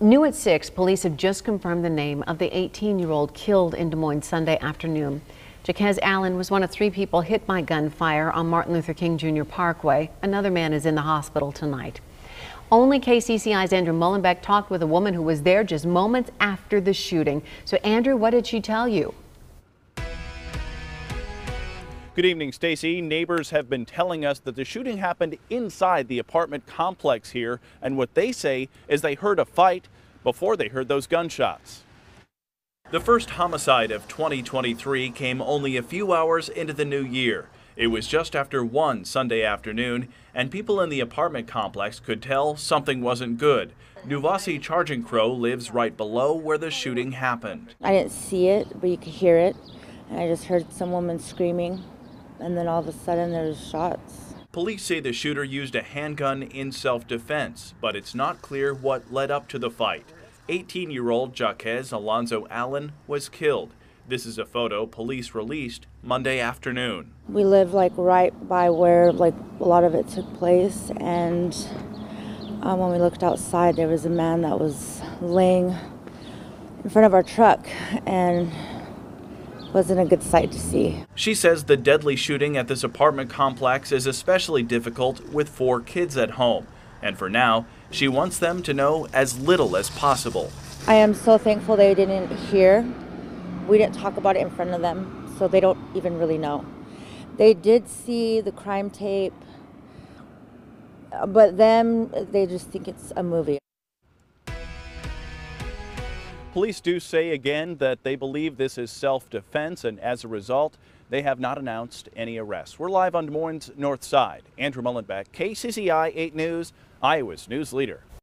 New at 6, police have just confirmed the name of the 18-year-old killed in Des Moines Sunday afternoon. Jaquez Allen was one of three people hit by gunfire on Martin Luther King Jr. Parkway. Another man is in the hospital tonight. Only KCCI's Andrew Mollenbeck talked with a woman who was there just moments after the shooting. So, Andrew, what did she tell you? Good evening, Stacy. Neighbors have been telling us that the shooting happened inside the apartment complex here, and what they say is they heard a fight before they heard those gunshots. The first homicide of 2023 came only a few hours into the new year. It was just after 1 Sunday afternoon, and people in the apartment complex could tell something wasn't good. Nuvasi Charging Crow lives right below where the shooting happened. I didn't see it, but you could hear it. And I just heard some woman screaming and then all of a sudden there's shots. Police say the shooter used a handgun in self-defense, but it's not clear what led up to the fight. 18-year-old Jaquez Alonzo Allen was killed. This is a photo police released Monday afternoon. We live like right by where like a lot of it took place and um, when we looked outside there was a man that was laying in front of our truck and wasn't a good sight to see. She says the deadly shooting at this apartment complex is especially difficult with four kids at home. And for now, she wants them to know as little as possible. I am so thankful they didn't hear. We didn't talk about it in front of them, so they don't even really know. They did see the crime tape, but them, they just think it's a movie. Police do say again that they believe this is self-defense, and as a result, they have not announced any arrests. We're live on Des Moines North Side. Andrew Mollenbeck, KCCI 8 News, Iowa's news leader.